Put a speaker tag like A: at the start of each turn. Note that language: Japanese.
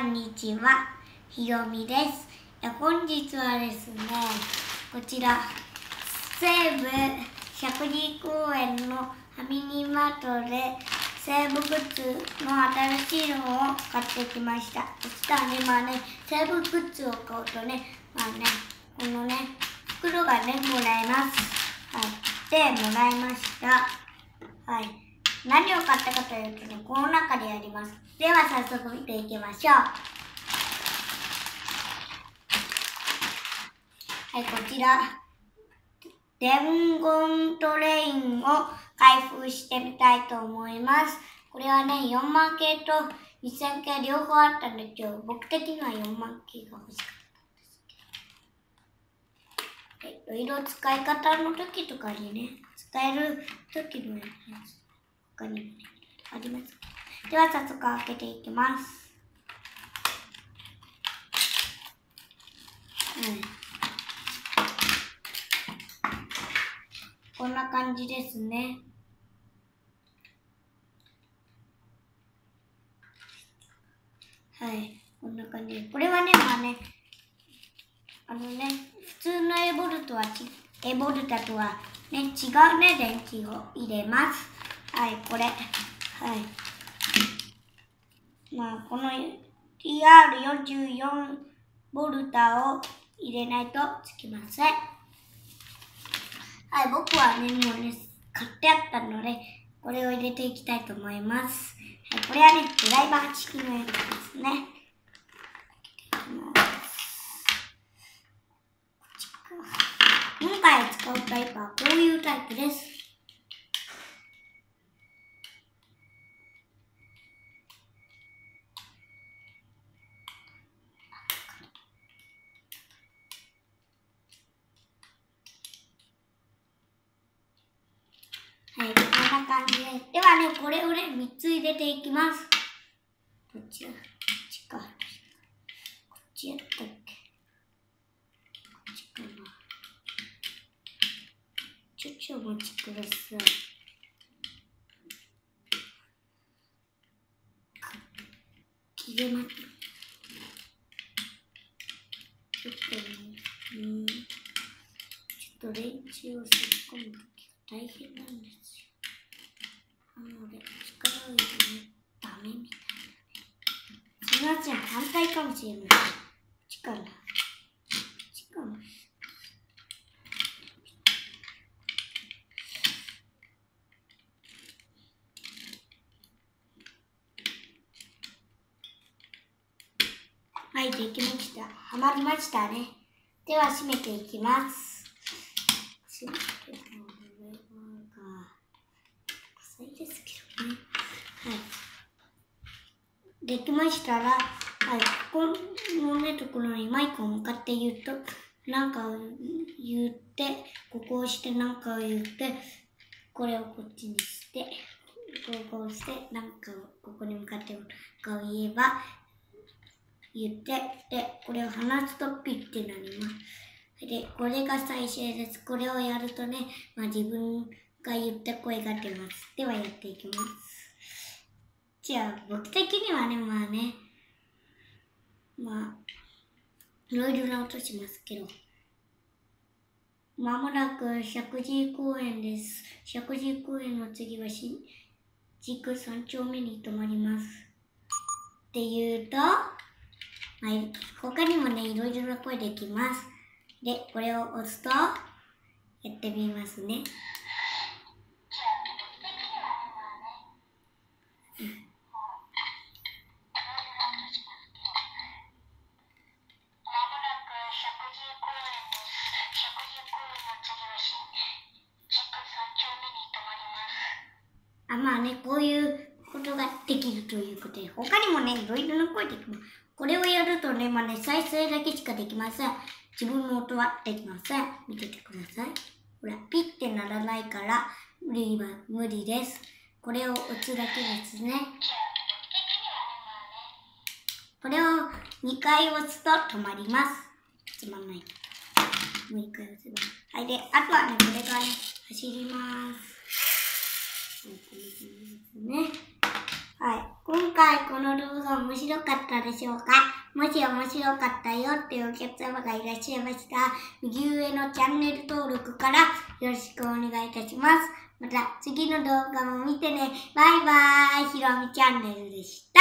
A: こんにちは。ひろみです。え本日はですね、こちら、西武石神井公園のファミリーマートで西武グッズの新しいのを買ってきました。そしたらね、まあね、西武グッズを買うとね、まあね、このね、袋がね、もらえます。はい。で、もらいました。はい。何を買ったかというと、この中にあります。では早速見ていきましょう。はい、こちら。伝言トレインを開封してみたいと思います。これはね、4万系と2000系両方あったんですけど、僕的には4万系が欲しかったんですけど。いろいろ使い方の時とかにね、使える時のやつ。他に、あります。では早速開けていきます。うん。こんな感じですね。はい。こんな感じ。これはね、まあね、あのね、普通のエボルトはち、エボルタとはね、違うね、電池を入れます。はい、これ。はい。まあ、この TR44 ボルタを入れないとつきません。はい、僕はね、もうね、買ってあったので、これを入れていきたいと思います。はい、これはね、ドライバー式のやつですね。今回使うタイプはこういうタイプです。はい、こんな感じで。す。ではね、これをね、3つ入れていきます。どっちだこっちか。こっちやったっけこっちかな。ちょちょお待ちください。切れます。ちょっとね、ちょっとレンチを差し込むときが大変なんですよ。なので、力を入れないダメみたいなね。すみません、反対かもしれない。力。力。はい、できました。はまりましたね。では、閉めていきます。閉めてこれが、臭いですけどね。はい。できましたら、はい、ここのね、ところにマイクを向かって言うと、なんか言って、ここを押してなんかを言って、これをこっちにして、ここを押して、なんかをここに向かってかを言えば、言って、で、これを離すとピッてなります。で、これが最初です。これをやるとね、まあ、自分が言った声が出ます。ではやっていきます。じゃあ、僕的にはね、まあね、まあ、いろいろな音しますけど、まもなく石神公園です。石神公園の次は新宿三丁目に止まります。って言うと、まあ、他にもね、いろいろな声できます。で、これを押すと、やってみますね。あ、まあね、こういうことができるということで、他にもね、いろいろな声できます。これをやるとね、まあね、再生だけしかできません。自分の音はできません。見ててください。ほら、ピッてならないから、無理は無理です。これを押すだけですね。これを2回押すと止まります。つまんない。もう1回押せば。はい、で、あとはね、これがね、走りま。すね。はい。今回この動画面白かったでしょうか？もし面白かったよっていうお客様がいらっしゃいましたら、右上のチャンネル登録からよろしくお願いいたします。また次の動画も見てね。バイバーイ。ひろみチャンネルでした。